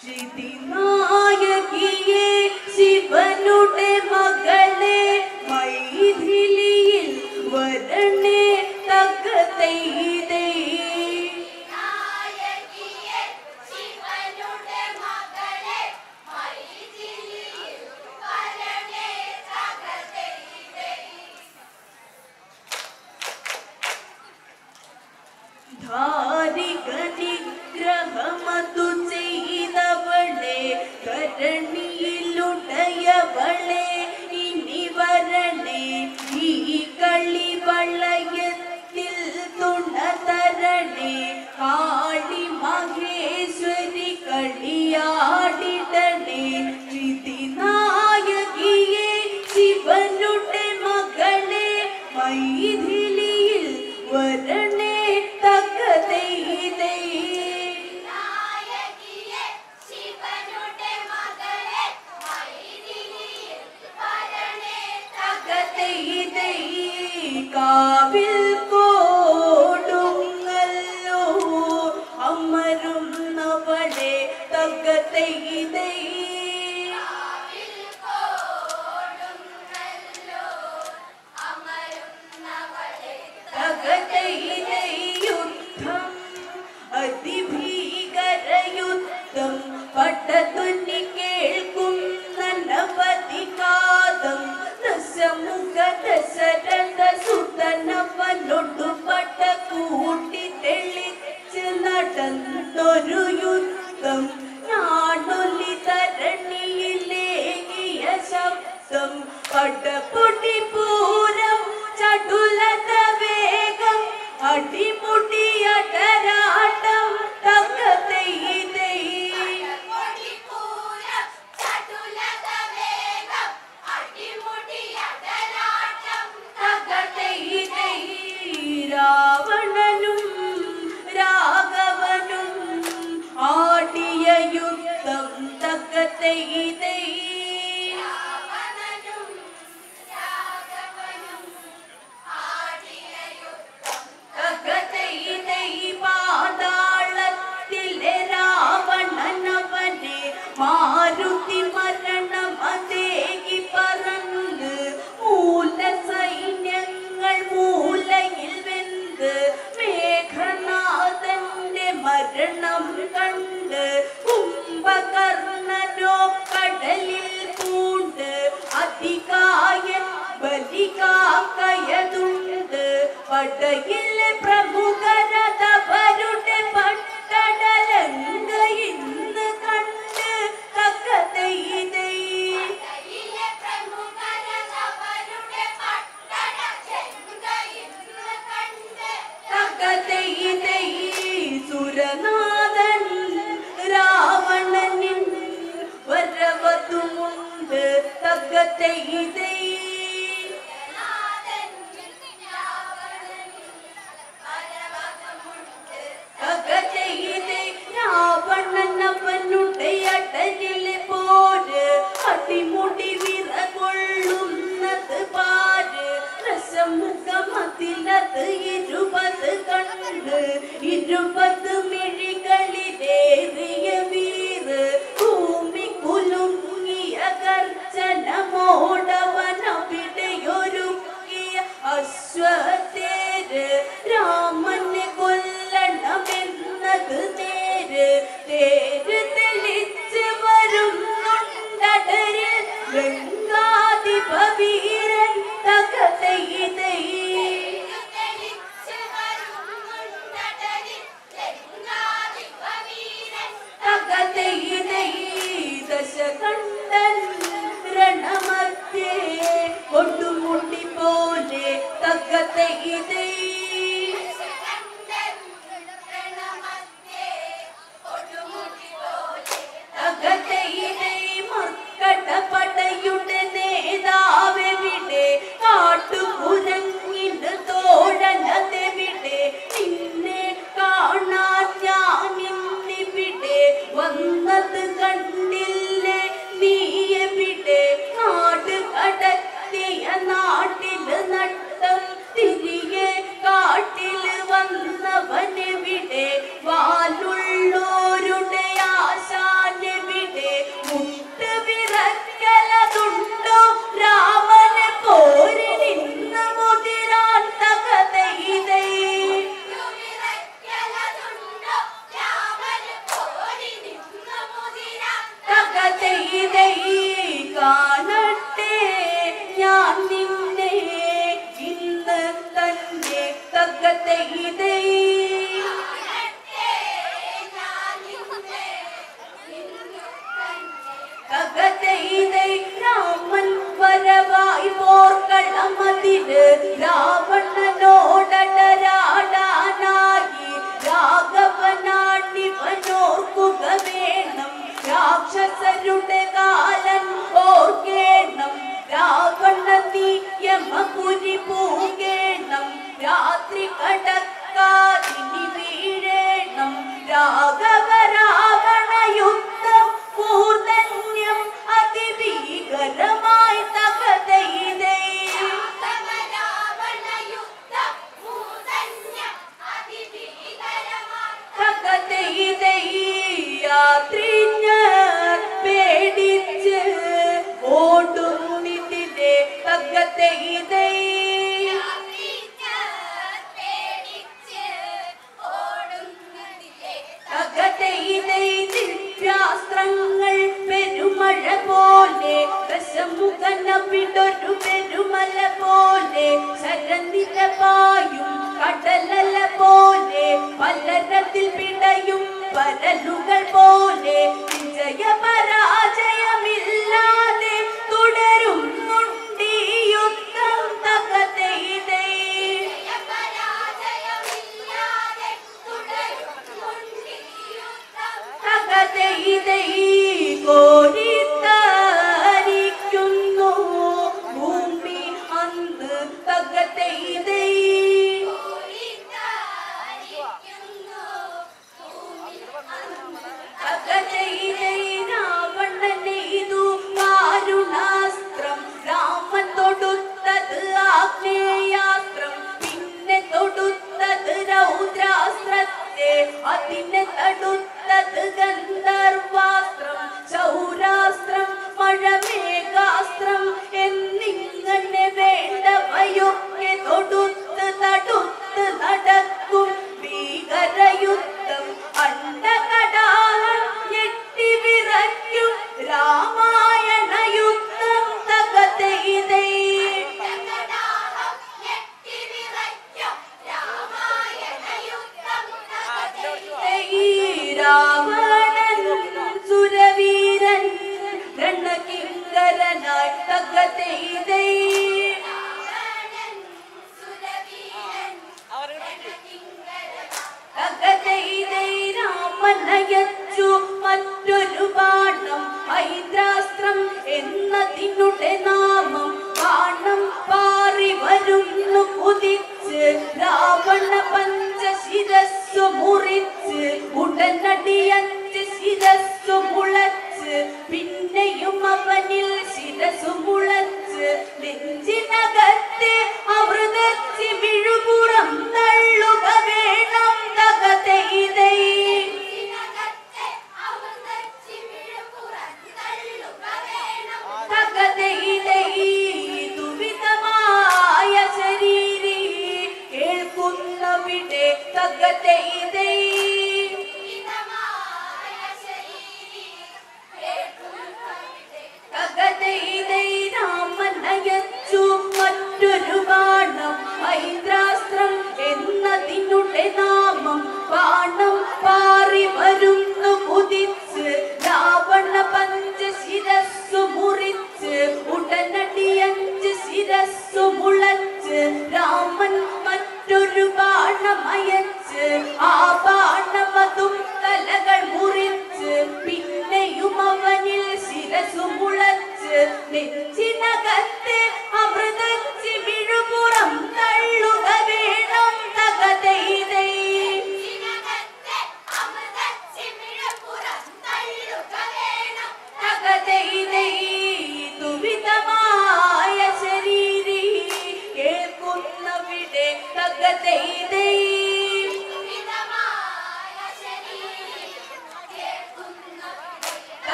சிதிநாயகியே சிவனுடைய மகளே மைதிலியில் வரணே தகதைதே धारिक निग्रहमतु അതിഭീകരയുദ്ധം പട്ടതുന്നി കേൾക്കും നനവധികാതം ദശമുഖ ദശരഥ സുതനവനൊടുപട്ട കൂട്ടി തെളിച്ച് നടന്നൊരു കുരുപത് മിഴികളിലേറിയ വീറ് ഭൂമി കുലുങ്ങിയ കർച്ചനമോടവനവിടെയൊരുങ്ങിയ അശ്വതേര് രാ te quite വജ്രാസ്ത്രം എന്നതിനുടെ നാമം ബാണം പാറി വരുന്നു കുതിച്ച് രാവണ പഞ്ചശിരസ്സു മുറിച്ച് ഉടനടി അഞ്ച് ശിരസ്സു മുളച്ച് പിന്നെയും അവനിൽ ശിരസു മുളച്ച് നെഞ്ചിനകത്തെ അമൃതച്ചി വിഴുപുറം തള്ളുക വേണം തകതയിതൈ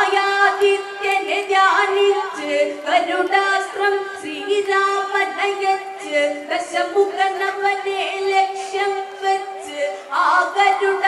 അതിനായാദിത്യനെ ധ്യാനിച്ച് ശ്രീരാമനയച്ച് ദശമുഖ ലക്ഷ്യം വെച്ച് ആകരുട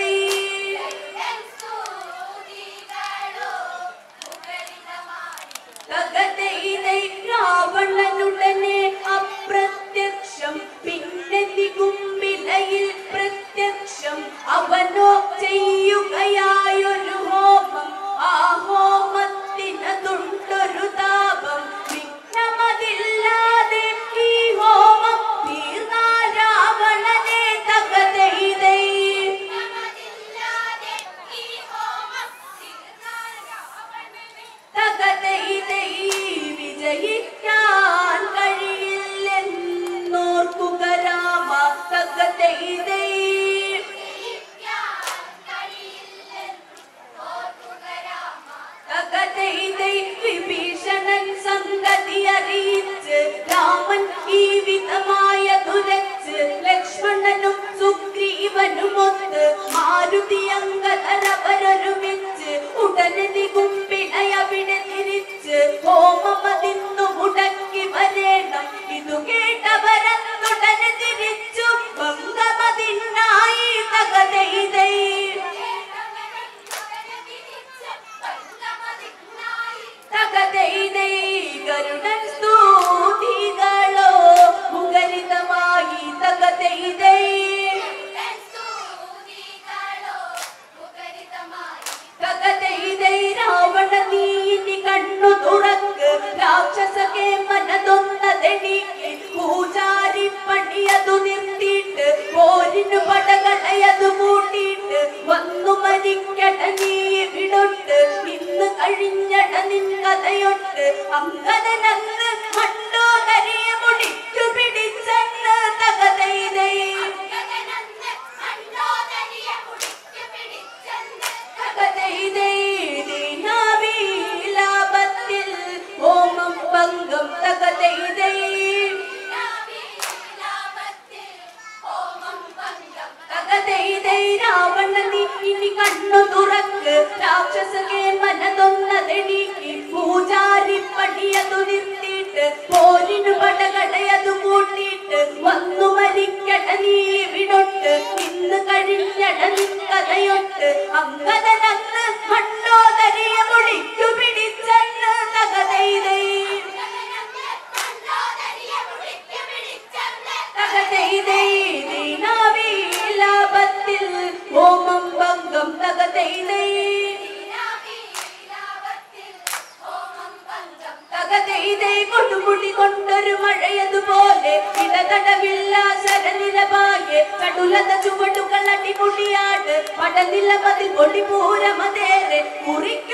好，来来来。കുറിക്ക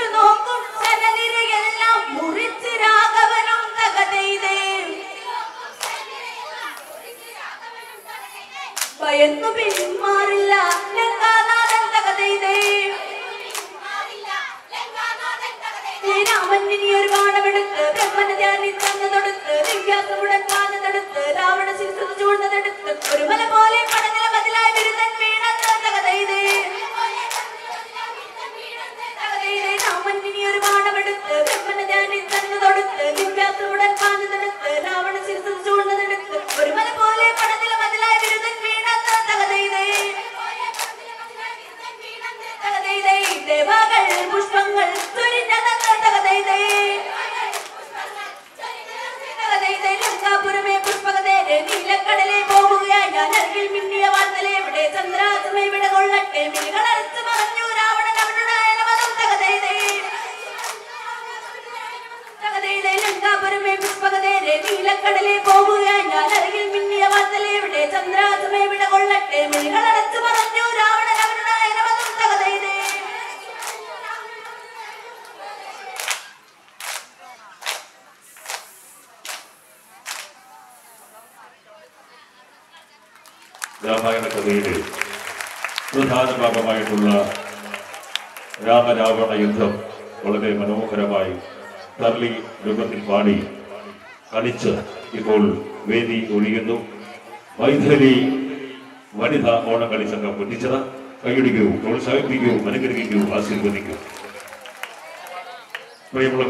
നീലക്കടലെ പോകുക ഞാൻ അരകിൽ മിന്നിയ വാത്തലെ ഇവിടെ ചന്ദ്രാസമേ വിട കൊള്ളട്ടെ മിഴികളടച്ചു പറഞ്ഞു രാവണൻ അവരുടെ അയനവതും തകതയിലേ. രാമായണ കഥയിലെ പ്രധാന രാമരാവണ യുദ്ധം വളരെ മനോഹരമായി തള്ളി രൂപത്തിൽ പാടി കളിച്ച് ഇപ്പോൾ വേദി ഒഴിയുന്നു. വൈഥലി വനിതാ ഓണക്കളി സംഘം പൊന്നിച്ചത് കൈയടിക്കൂ പ്രോത്സാഹിപ്പിക്കൂ അനുഗ്രഹിക്കൂ ആശീർവദിക്കൂ. പ്രിയമുള്ള